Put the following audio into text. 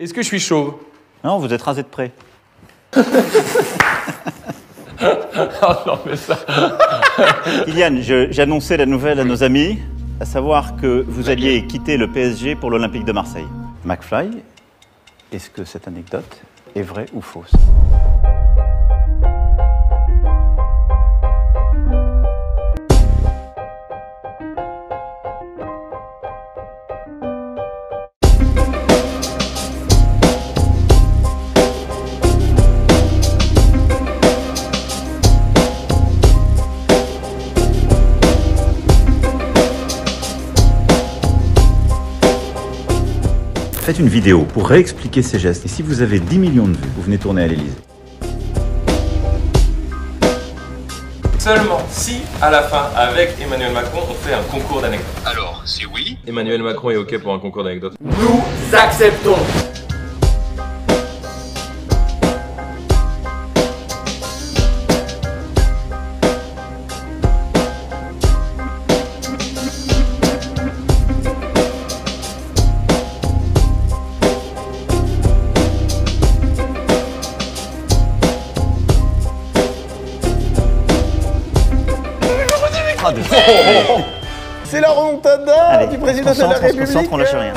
Est-ce que je suis chauve? Non, vous êtes rasé de près. Oh non, mais ça. Kylian, annoncé la nouvelle à nos amis, à savoir que vous alliez quitter le PSG pour l'Olympique de Marseille. McFly, est-ce que cette anecdote est vraie ou fausse? Faites une vidéo pour réexpliquer ces gestes. Et si vous avez 10 millions de vues, vous venez tourner à l'Elysée. Seulement si, à la fin, avec Emmanuel Macron, on fait un concours d'anecdotes. Alors, c'est oui Emmanuel Macron est OK pour un concours d'anecdotes. Nous acceptons. C'est la remontada Allez, du président de la concentre, on se République. concentre, on lâche rien.